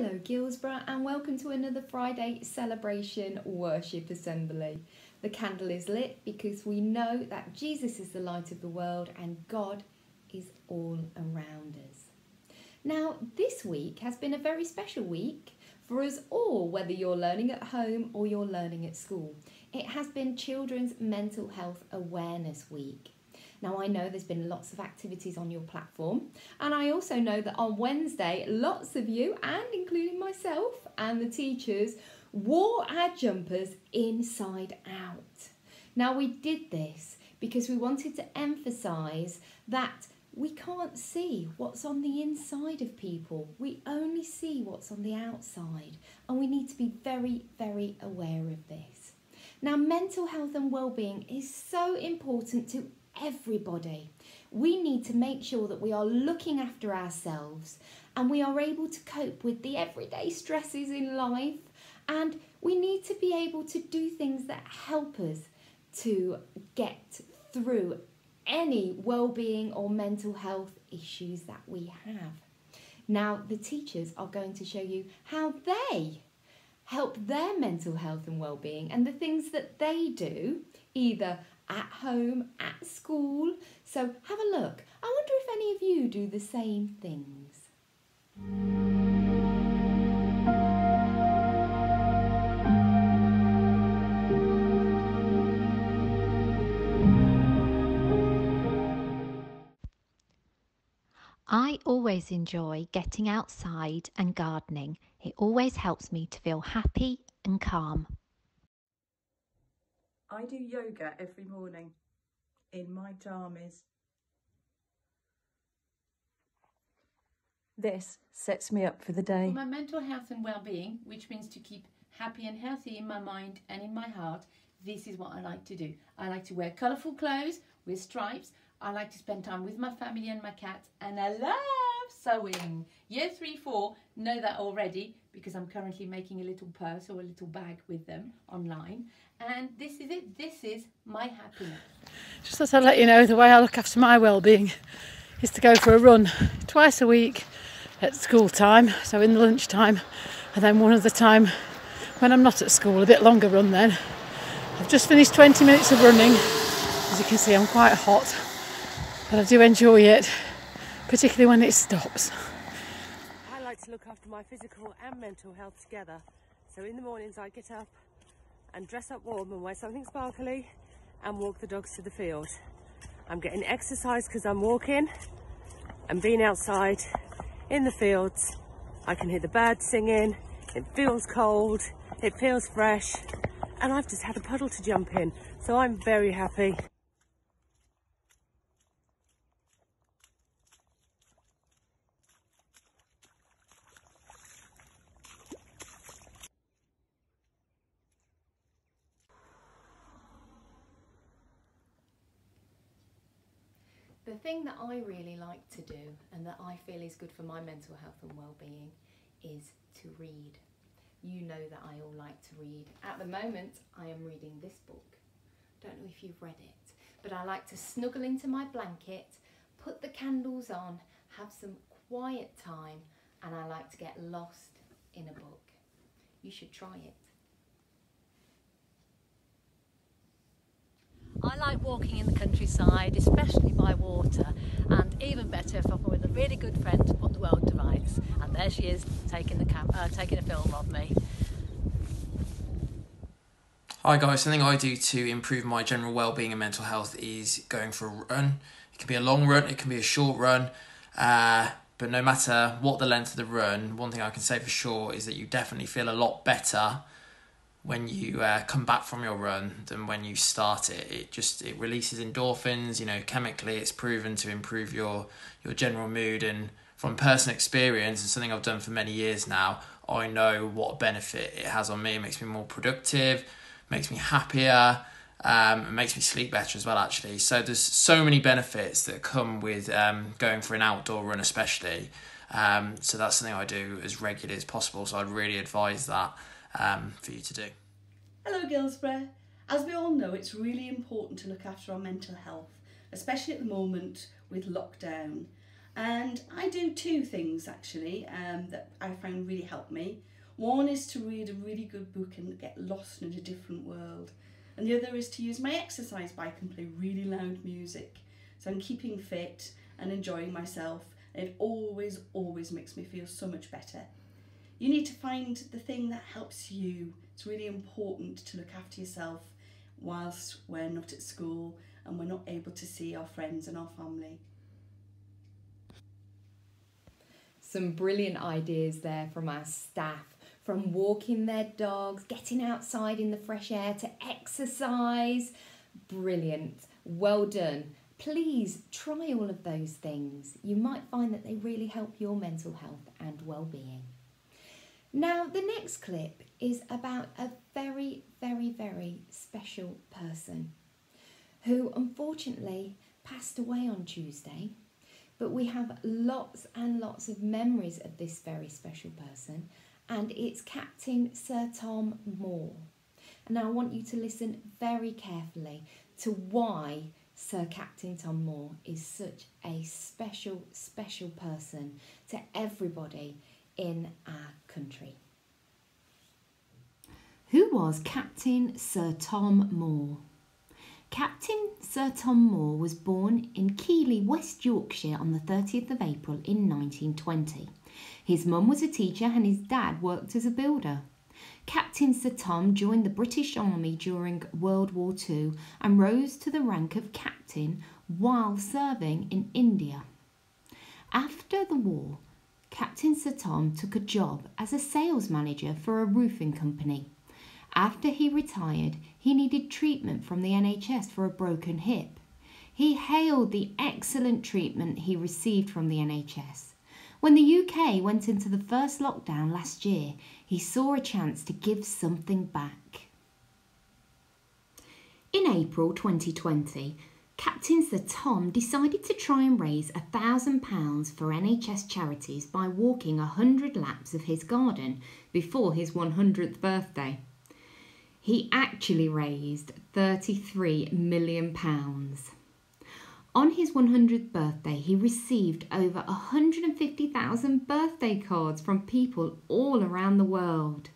Hello, Guilsborough, and welcome to another Friday celebration worship assembly. The candle is lit because we know that Jesus is the light of the world and God is all around us. Now, this week has been a very special week for us all, whether you're learning at home or you're learning at school. It has been Children's Mental Health Awareness Week. Now, I know there's been lots of activities on your platform, and I also know that on Wednesday, lots of you, and including myself and the teachers, wore our jumpers inside out. Now, we did this because we wanted to emphasise that we can't see what's on the inside of people. We only see what's on the outside, and we need to be very, very aware of this. Now, mental health and well-being is so important to everybody. We need to make sure that we are looking after ourselves and we are able to cope with the everyday stresses in life and we need to be able to do things that help us to get through any well-being or mental health issues that we have. Now, the teachers are going to show you how they help their mental health and well-being and the things that they do either at home, at school. So have a look. I wonder if any of you do the same things. I always enjoy getting outside and gardening. It always helps me to feel happy and calm. I do yoga every morning in my jammies. This sets me up for the day. For my mental health and well-being, which means to keep happy and healthy in my mind and in my heart, this is what I like to do. I like to wear colourful clothes with stripes. I like to spend time with my family and my cat, and I love sewing. Year three, four know that already because I'm currently making a little purse or a little bag with them online. And this is it. This is my happiness. Just thought I'd let you know the way I look after my well-being is to go for a run twice a week at school time, so in the lunchtime, and then one other time when I'm not at school, a bit longer run then. I've just finished 20 minutes of running. As you can see, I'm quite hot, but I do enjoy it, particularly when it stops. I like to look after my physical and mental health together. So in the mornings I get up and dress up warm and wear something sparkly and walk the dogs to the field. I'm getting exercise because I'm walking and being outside in the fields. I can hear the birds singing, it feels cold, it feels fresh, and I've just had a puddle to jump in, so I'm very happy. Thing that I really like to do and that I feel is good for my mental health and well-being is to read. You know that I all like to read. At the moment, I am reading this book. Don't know if you've read it, but I like to snuggle into my blanket, put the candles on, have some quiet time, and I like to get lost in a book. You should try it. I like walking in the countryside, especially by water, and even better if I'm with a really good friend to put the world to rights. And there she is, taking the cam- uh, taking a film of me. Hi guys, something I do to improve my general well-being and mental health is going for a run. It can be a long run, it can be a short run, uh, but no matter what the length of the run, one thing I can say for sure is that you definitely feel a lot better when you uh, come back from your run than when you start it. It just it releases endorphins. You know, chemically, it's proven to improve your your general mood. And from personal experience, and something I've done for many years now, I know what benefit it has on me. It makes me more productive, makes me happier. Um, it makes me sleep better as well, actually. So there's so many benefits that come with um, going for an outdoor run, especially. Um, so that's something I do as regularly as possible. So I'd really advise that um, for you to do. Hello, Guilsborough. As we all know, it's really important to look after our mental health, especially at the moment with lockdown. And I do two things actually um, that I found really help me. One is to read a really good book and get lost in a different world. And the other is to use my exercise bike and play really loud music. So I'm keeping fit and enjoying myself. It always, always makes me feel so much better. You need to find the thing that helps you. It's really important to look after yourself whilst we're not at school and we're not able to see our friends and our family. Some brilliant ideas there from our staff from walking their dogs, getting outside in the fresh air to exercise. Brilliant. Well done. Please try all of those things. You might find that they really help your mental health and well-being. Now, the next clip is about a very, very, very special person who unfortunately passed away on Tuesday. But we have lots and lots of memories of this very special person, and it's Captain Sir Tom Moore. And I want you to listen very carefully to why Sir Captain Tom Moore is such a special, special person to everybody in our country. Who was Captain Sir Tom Moore? Captain Sir Tom Moore was born in Keighley, West Yorkshire on the 30th of April in 1920. His mum was a teacher and his dad worked as a builder. Captain Sir Tom joined the British Army during World War II and rose to the rank of captain while serving in India. After the war, Captain Sir Tom took a job as a sales manager for a roofing company. After he retired, he needed treatment from the NHS for a broken hip. He hailed the excellent treatment he received from the NHS. When the UK went into the first lockdown last year, he saw a chance to give something back. In April 2020, Captain Sir Tom decided to try and raise a thousand pounds for NHS charities by walking a hundred laps of his garden before his 100th birthday. He actually raised 33 million pounds. On his 100th birthday, he received over 150,000 birthday cards from people all around the world.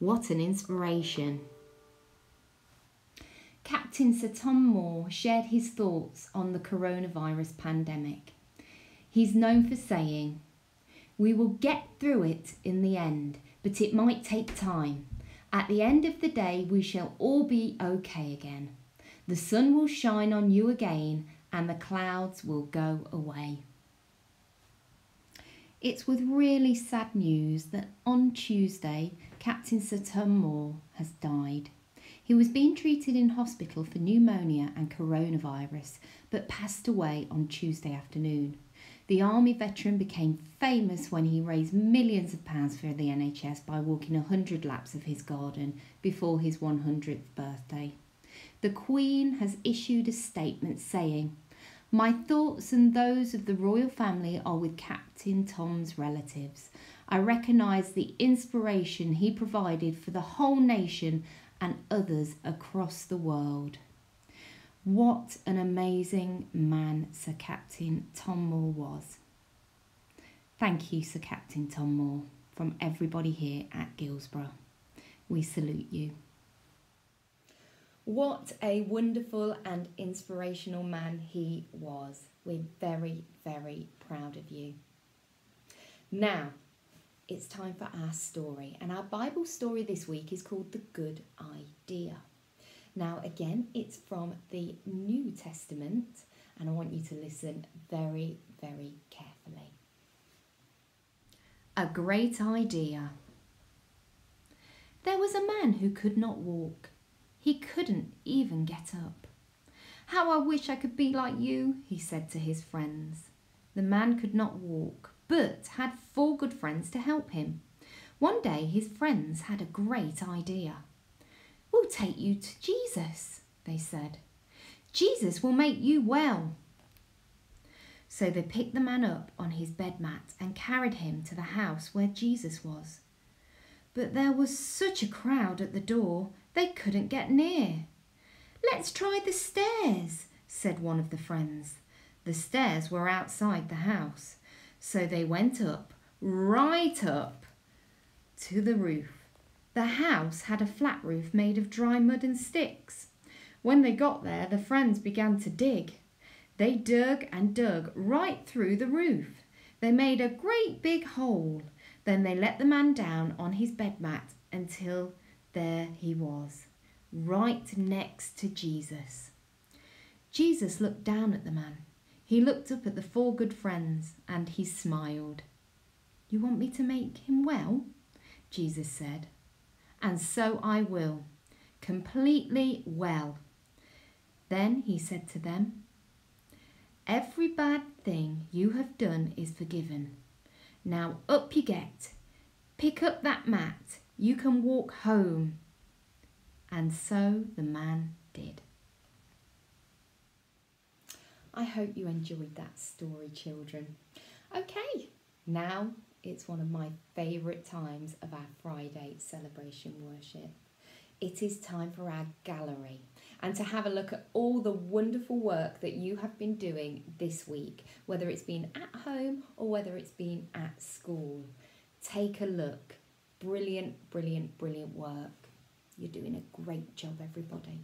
What an inspiration! Captain Sir Tom Moore shared his thoughts on the coronavirus pandemic. He's known for saying, We will get through it in the end, but it might take time. At the end of the day, we shall all be okay again. The sun will shine on you again, and the clouds will go away. It's with really sad news that on Tuesday, Captain Sir Tom Moore has died. He was being treated in hospital for pneumonia and coronavirus, but passed away on Tuesday afternoon. The Army veteran became famous when he raised millions of pounds for the NHS by walking 100 laps of his garden before his 100th birthday. The Queen has issued a statement saying, My thoughts and those of the royal family are with Captain Tom's relatives. I recognise the inspiration he provided for the whole nation and others across the world. What an amazing man Sir Captain Tom Moore was. Thank you, Sir Captain Tom Moore, from everybody here at Guilsborough. We salute you. What a wonderful and inspirational man he was. We're very, very proud of you. Now, it's time for our story, and our Bible story this week is called The Good Idea. Now, again, it's from the New Testament, and I want you to listen very, very carefully. A great idea. There was a man who could not walk. He couldn't even get up. How I wish I could be like you, he said to his friends. The man could not walk, but had four good friends to help him. One day his friends had a great idea. We'll take you to Jesus, they said. Jesus will make you well. So they picked the man up on his bed mat and carried him to the house where Jesus was. But there was such a crowd at the door they couldn't get near. Let's try the stairs, said one of the friends. The stairs were outside the house. So they went up, right up to the roof. The house had a flat roof made of dry mud and sticks. When they got there, the friends began to dig. They dug and dug right through the roof. They made a great big hole. Then they let the man down on his bed mat until there he was, right next to Jesus. Jesus looked down at the man. He looked up at the four good friends and he smiled. You want me to make him well? Jesus said. And so I will, completely well. Then he said to them, Every bad thing you have done is forgiven. Now up you get. Pick up that mat. You can walk home. And so the man did. I hope you enjoyed that story, children. Okay, now it's one of my favourite times of our Friday celebration worship. It is time for our gallery and to have a look at all the wonderful work that you have been doing this week, whether it's been at home or whether it's been at school. Take a look. Brilliant, brilliant, brilliant work. You're doing a great job, everybody.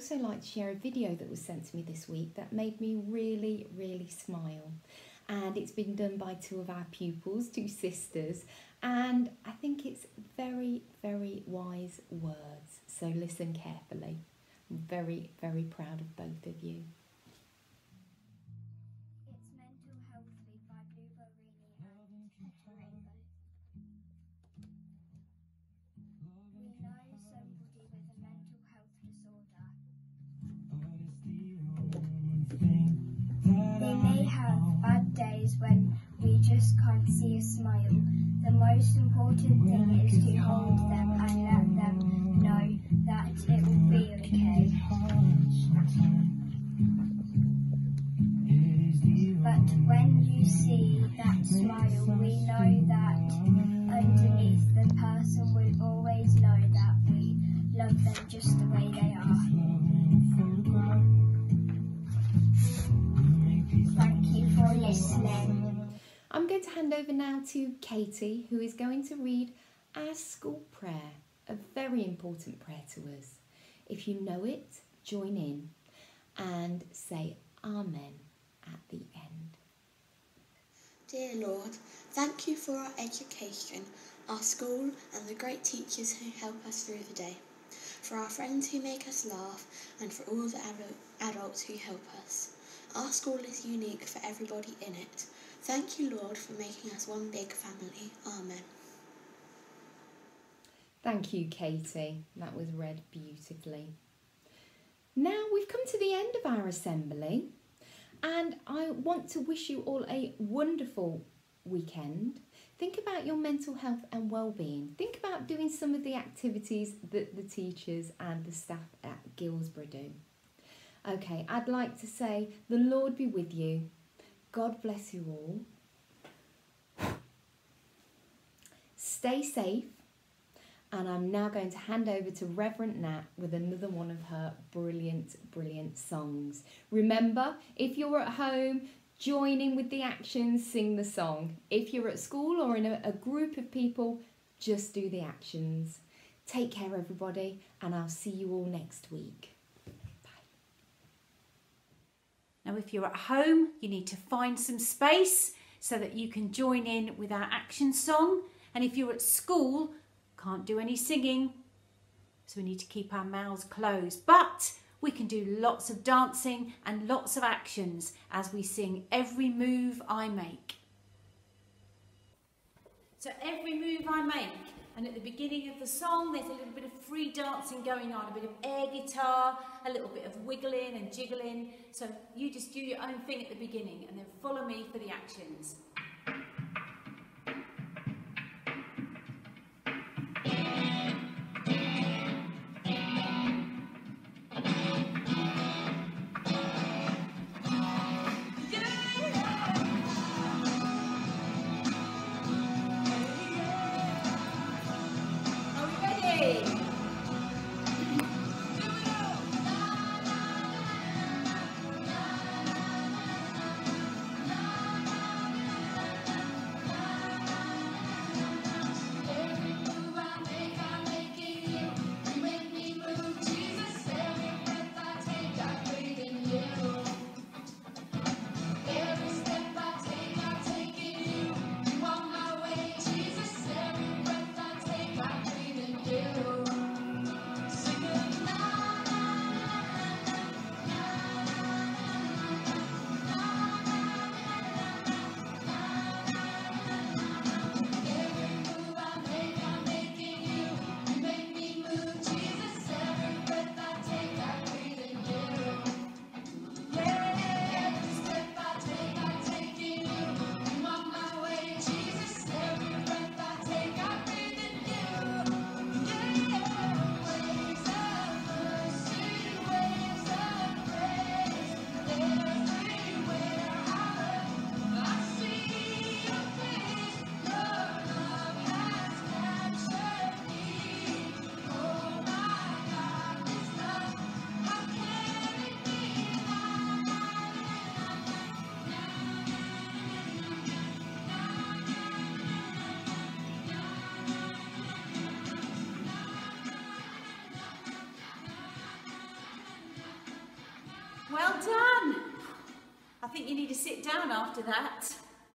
Also like to share a video that was sent to me this week that made me really, really smile. And it's been done by two of our pupils, two sisters, and I think it's very, very wise words. So listen carefully. I'm very, very proud of both of you. Days when we just can't see a smile. The most important thing is to hold them and let Who is going to read our school prayer, a very important prayer to us. If you know it, join in and say Amen at the end. Dear Lord, thank you for our education, our school, and the great teachers who help us through the day, for our friends who make us laugh, and for all the adults who help us. Our school is unique for everybody in it. Thank you, Lord, for making us one big family. Amen. Thank you, Katie. That was read beautifully. Now we've come to the end of our assembly, and I want to wish you all a wonderful weekend. Think about your mental health and well-being. Think about doing some of the activities that the teachers and the staff at Guilsborough do. Okay, I'd like to say the Lord be with you. God bless you all. Stay safe. And I'm now going to hand over to Reverend Nat with another one of her brilliant, brilliant songs. Remember, if you're at home, join in with the actions, sing the song. If you're at school or in a, a group of people, just do the actions. Take care, everybody, and I'll see you all next week. Now, if you're at home, you need to find some space so that you can join in with our action song. And if you're at school, can't do any singing, so we need to keep our mouths closed. But we can do lots of dancing and lots of actions as we sing Every Move I Make. So, every move I make, and at the beginning of the song, there's a little bit of free dancing going on, a bit of air guitar, a little bit of wiggling and jiggling. So, you just do your own thing at the beginning and then follow me for the actions. Down after that.